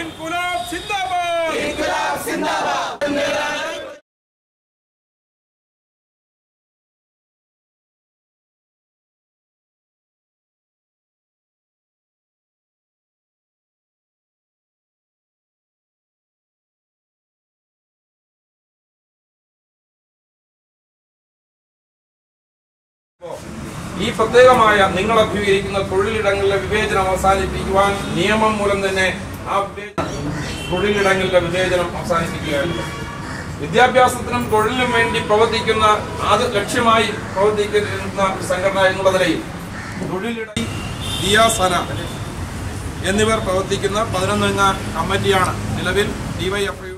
इंकुलाब जिंदाबाद इंकुलाब जिंदाबाद Well. ഈ പ്രത്യേകമായ നിങ്ങൾ അഭിമുഖീകരിക്കുന്ന തൊഴിലിടങ്ങളിലെ വിവേചനം അവസാനിപ്പിക്കുവാൻ നിയമം മൂലം തന്നെ ആ തൊഴിലിടങ്ങളിലെ വിവേചനം അവസാനിപ്പിക്കുകയാണ്. വിദ്യാഭ്യാസത്തിനും തൊഴിലിനും വേണ്ടി പ്രവർത്തിക്കുന്ന അത് ലക്ഷ്യമായി പ്രവർത്തിക്കുന്ന സംഘടന എന്നുള്ള നിലയിൽ തൊഴിലിട ദിയാസന എന്നിവർ പ്രവർത്തിക്കുന്ന പതിനൊന്നംഗ കമ്മിറ്റിയാണ് നിലവിൽ ഡിവൈഎഫ്ഐ